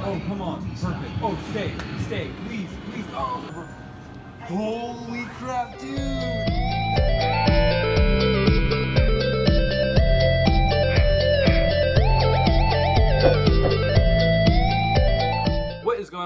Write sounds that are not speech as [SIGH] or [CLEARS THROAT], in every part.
Oh, come on. Perfect. Oh, stay. Stay. Please. Please. Oh. Holy crap, dude.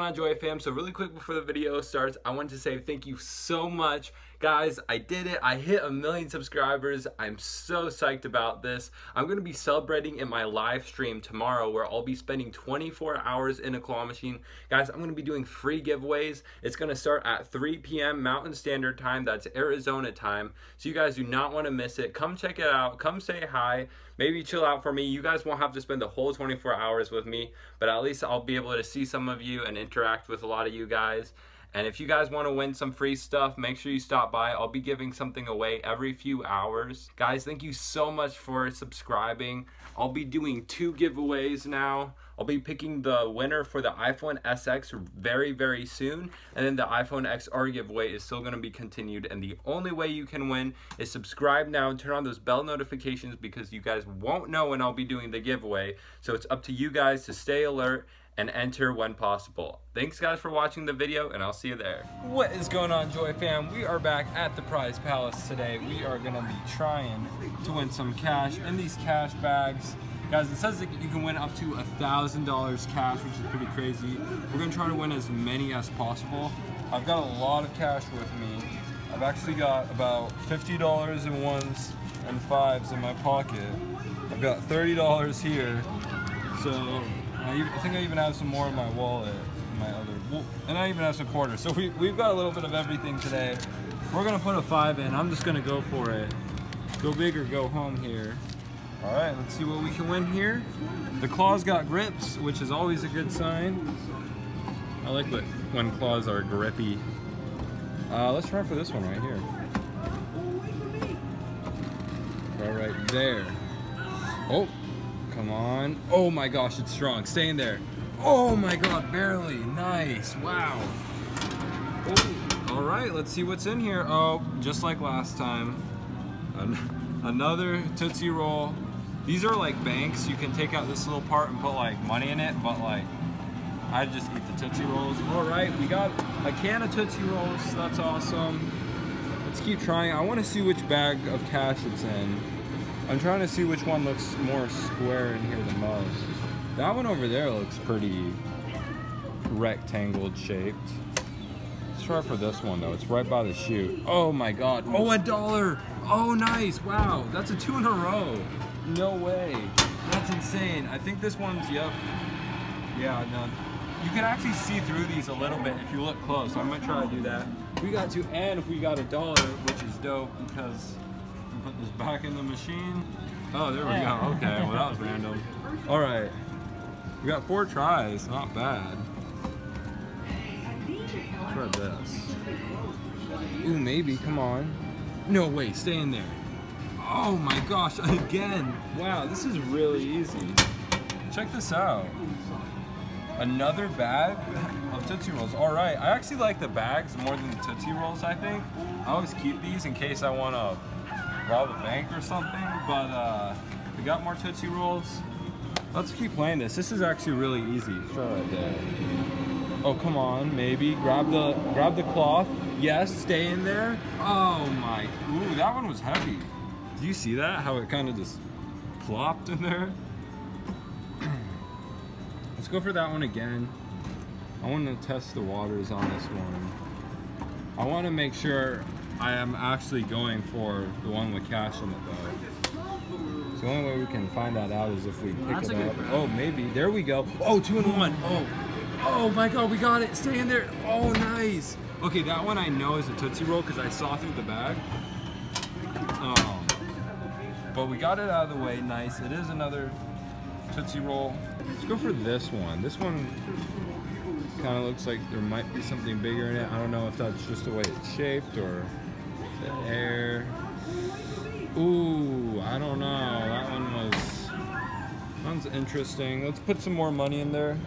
Going on, Joy fam? So really quick before the video starts, I want to say thank you so much. Guys, I did it. I hit a million subscribers. I'm so psyched about this. I'm to be celebrating in my live stream tomorrow where I'll be spending 24 hours in a claw machine. Guys, I'm to be doing free giveaways. It's to start at 3 p.m. Mountain Standard Time. That's Arizona time. So you guys do not want to miss it. Come check it out. Come say hi. Maybe chill out for me. You guys won't have to spend the whole 24 hours with me, but at least I'll be able to see some of you and interact with a lot of you guys. And if you guys want to win some free stuff, make sure you stop by. I'll be giving something away every few hours. Guys, thank you so much for subscribing. I'll be doing two giveaways now. I'll be picking the winner for the iPhone SX very, very soon. And then the iPhone XR giveaway is still going to be continued. And the only way you can win is subscribe now and turn on those bell notifications because you guys won't know when I'll be doing the giveaway. So it's up to you guys to stay alert and enter when possible. Thanks guys for watching the video and I'll see you there. What is going on Joy fam? We are back at the Prize Palace today. We are gonna be trying to win some cash in these cash bags. Guys, it says that you can win up to a $1,000 cash, which is pretty crazy. We're gonna try to win as many as possible. I've got a lot of cash with me. I've actually got about $50 in ones and fives in my pocket. I've got $30 here. So I, I think I even have some more in my wallet, my other, and I even have some quarters. So we, we've got a little bit of everything today. We're gonna put a five in. I'm just gonna go for it. Go big or go home here. All right, let's see what we can win here. The claws got grips, which is always a good sign. I like what, when claws are grippy. Uh, let's try for this one right here. All right there. Oh, Come on. Oh my gosh, it's strong. Stay in there. Oh my god, barely. Nice. Wow. Oh, all right, let's see what's in here. Oh, just like last time. An another Tootsie Roll. These are like banks. You can take out this little part and put like money in it, but like, I just eat the Tootsie Rolls. All right, we got a can of Tootsie Rolls. That's awesome. Let's keep trying. I want to see which bag of cash it's in. I'm trying to see which one looks more square in here the most. That one over there looks pretty rectangle shaped. Let's try for this one though. It's right by the chute. Oh my god. Oh, a dollar. Oh, nice. Wow. That's a two in a row. No way. That's insane. I think this one's, yep. Yeah, no. You can actually see through these a little bit if you look close. I'm gonna try to do that. We got two, and we got a dollar, which is dope because put this back in the machine. Oh, there we go. Okay, well that was random. All right, we got four tries. Not bad. Try this. Ooh, maybe. Come on. No, wait. Stay in there. Oh my gosh! [LAUGHS] Again. Wow, this is really easy. Check this out. Another bag of Tootsie Rolls. All right, I actually like the bags more than the Tootsie Rolls, I think. I always keep these in case I want to rob a bank or something, but uh, we got more Tootsie Rolls. Let's keep playing this. This is actually really easy. Oh, come on, maybe. Grab the grab the cloth. Yes, stay in there. Oh my, ooh, that one was heavy. Do you see that? How it kind of just plopped in there? [CLEARS THROAT] Let's go for that one again. I want to test the waters on this one. I want to make sure I am actually going for the one with cash in it though. So the only way we can find that out is if we pick That's it up. grab. Oh, maybe. There we go. Oh, two and one. Oh. Oh my god, we got it. Stay in there. Oh, nice. Okay, that one I know is a Tootsie Roll because I saw through the bag. Um, but we got it out of the way. Nice. It is another Tootsie Roll. Let's go for this one. This one kind of looks like there might be something bigger in it. I don't know if that's just the way it's shaped or the air. Ooh, I don't know. That one was, that one's interesting. Let's put some more money in there.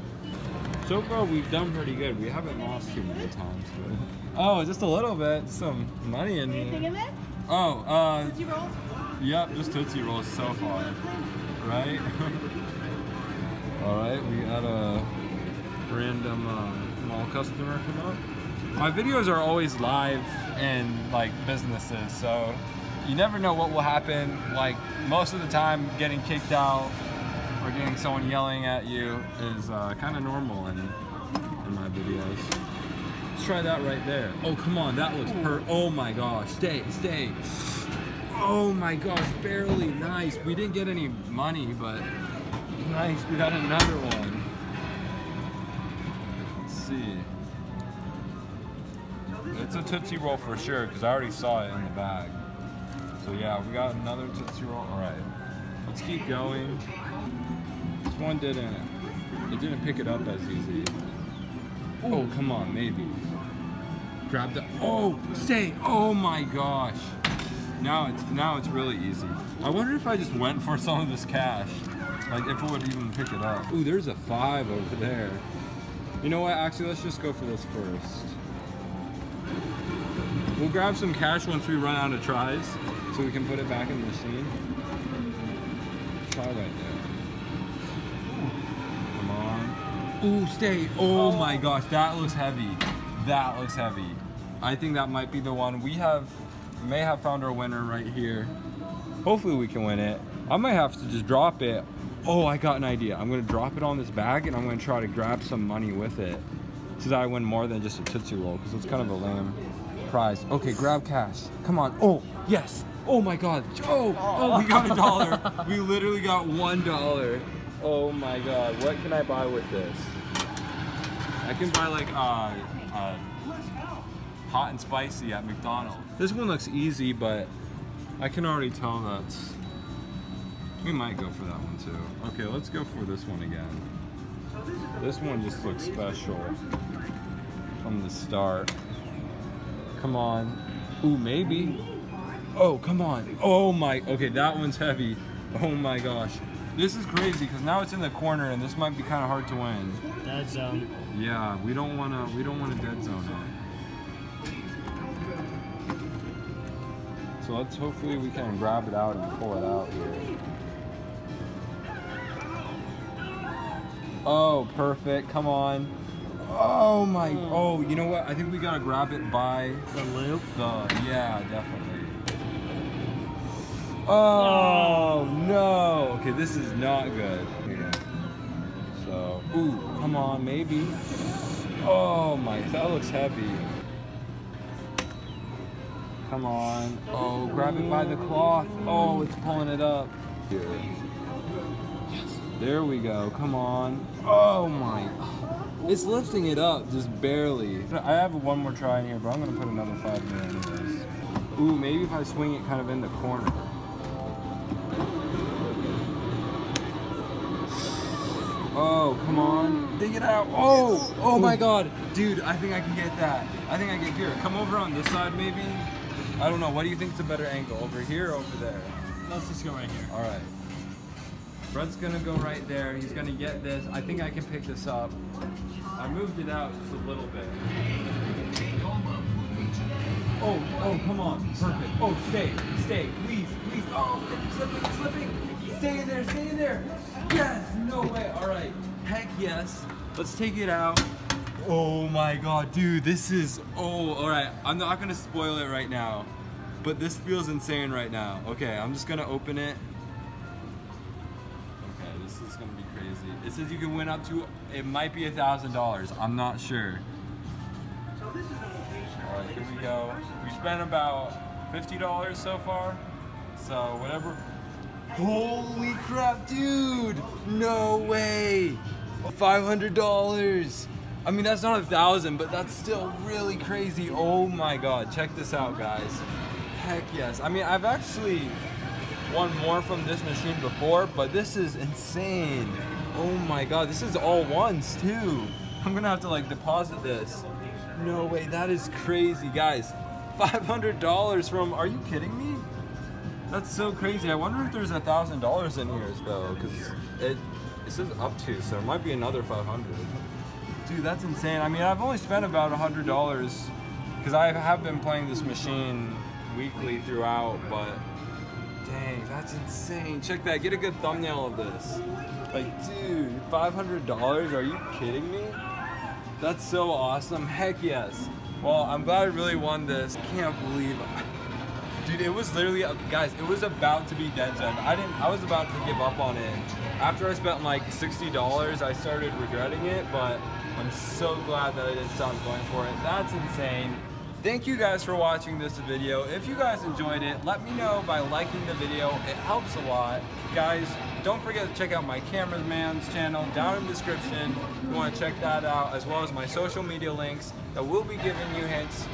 So far, we've done pretty good. We haven't lost too many times. But... Oh, just a little bit. Some money in Anything here. in there? Oh, uh, Tootsie Rolls? Yep, just Tootsie Rolls so far. Right? [LAUGHS] Alright, we got a random uh, mall customer come up. My videos are always live in like businesses, so you never know what will happen. Like most of the time, getting kicked out or getting someone yelling at you is uh, kind of normal in, in my videos. Let's try that right there. Oh, come on, that looks per, oh my gosh, stay, stay. Oh my gosh, barely, nice. We didn't get any money, but nice, we got another one. Let's see. It's a Tootsie Roll for sure, because I already saw it in the bag. So yeah, we got another Tootsie Roll. All right, let's keep going. This one didn't, it didn't pick it up as easy. Oh, come on, maybe. Grab the, oh, stay, oh my gosh. Now it's, now it's really easy. I wonder if I just went for some of this cash, like if it would even pick it up. Ooh, there's a five over there. You know what, actually, let's just go for this first. We'll grab some cash once we run out of tries, so we can put it back in the machine. Try right there. Come on. Ooh, stay. Oh my gosh, that looks heavy. That looks heavy. I think that might be the one. We have, may have found our winner right here. Hopefully we can win it. I might have to just drop it. Oh, I got an idea. I'm gonna drop it on this bag and I'm gonna try to grab some money with it. So that I win more than just a Tootsie Roll, because it's kind of a lame prize. Okay, grab cash. Come on. Oh, yes. Oh my god. Oh, oh, we got a [LAUGHS] dollar. we literally got one dollar. Oh my god. What can I buy with this? I can buy like uh, uh, hot and spicy at McDonald's. This one looks easy, but I can already tell that we might go for that one too. Okay, let's go for this one again. This one just looks special from the start. Come on. Ooh, maybe. Oh, come on. Oh my, okay, that one's heavy. Oh my gosh. This is crazy because now it's in the corner and this might be kind of hard to win. Dead zone. Yeah, we don't want to, we don't want to dead zone it. So let's, hopefully we can grab it out and pull it out here. Oh, perfect. Come on. Oh my. Oh, you know what? I think we gotta grab it by The loop. the. Yeah, definitely. Oh no. Okay, this is not good. Yeah. So, ooh, come on, maybe. Oh my, that looks heavy. Come on. Oh, grab it by the cloth. Oh, it's pulling it up. Here. There we go. Come on. Oh my. It's lifting it up, just barely. I have one more try in here, but I'm gonna put another five in anyways. Ooh, maybe if I swing it kind of in the corner. Oh, come on. Dig it out. Oh, oh my god. Dude, I think I can get that. I think I can get here. Come over on this side maybe. I don't know. What do you think's a better angle? Over here or over there? Let's just go right here. All right. Fred's gonna go right there. He's gonna get this. I think I can pick this up. I moved it out just a little bit. Oh, oh, come on. Perfect. Oh, stay, stay, please, please. Oh, it's slipping, it's slipping. Stay in there, stay in there. Yes, no way. All right. Heck yes. Let's take it out. Oh my god, dude, this is, oh, all right. I'm not gonna spoil it right now, but this feels insane right now. Okay, I'm just gonna open it. This is gonna be crazy. It says you can win up to, it might be a thousand dollars. I'm not sure. So this is All right, here we go. We spent about fifty dollars so far. So whatever. Holy crap, dude! No way! Five hundred dollars. I mean, that's not a thousand, but that's still really crazy. Oh my god, check this out, guys. Heck yes. I mean, I've actually won more from this machine before, but this is insane. Oh my god, this is all ones too. I'm gonna have to like deposit this. No way, that is crazy, guys. $500 from, are you kidding me? That's so crazy. I wonder if there's a thousand dollars in here though, because it, it says up to, so it might be another 500. Dude, that's insane. I mean, I've only spent about hundred dollars because I have been playing this machine weekly throughout, but dang, that's insane. Check that. Get a good thumbnail of this. Like, dude, five hundred dollars? Are you kidding me? That's so awesome. Heck yes. Well, I'm glad I really won this. Can't believe [LAUGHS] Dude, it was literally, uh, guys, it was about to be dead zone. I didn't, I was about to give up on it. After I spent like $60, I started regretting it, but I'm so glad that I didn't stop going for it. That's insane. Thank you guys for watching this video. If you guys enjoyed it, let me know by liking the video. It helps a lot. Guys, don't forget to check out my cameraman's channel down in the description. If you want to check that out, as well as my social media links that will be giving you hints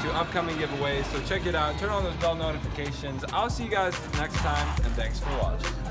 to upcoming giveaways. So check it out. Turn on those bell notifications. I'll see you guys next time, and thanks for watching.